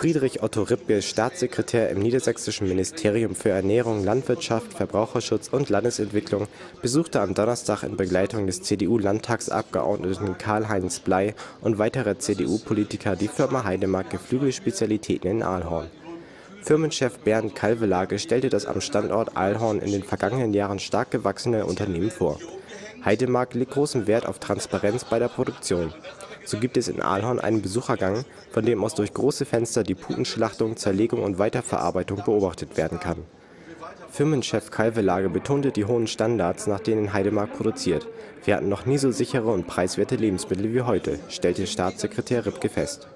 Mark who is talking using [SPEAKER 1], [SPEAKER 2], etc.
[SPEAKER 1] Friedrich Otto Rippke, Staatssekretär im Niedersächsischen Ministerium für Ernährung, Landwirtschaft, Verbraucherschutz und Landesentwicklung, besuchte am Donnerstag in Begleitung des CDU-Landtagsabgeordneten Karl-Heinz Bley und weiterer CDU-Politiker die Firma Heidemark Geflügelspezialitäten in Aalhorn. Firmenchef Bernd Kalvelage stellte das am Standort Aalhorn in den vergangenen Jahren stark gewachsene Unternehmen vor. Heidemark legt großen Wert auf Transparenz bei der Produktion. So gibt es in Aalhorn einen Besuchergang, von dem aus durch große Fenster die Putenschlachtung, Zerlegung und Weiterverarbeitung beobachtet werden kann. Firmenchef Kalvelage betonte die hohen Standards, nach denen Heidemark produziert. Wir hatten noch nie so sichere und preiswerte Lebensmittel wie heute, stellte Staatssekretär Rippke fest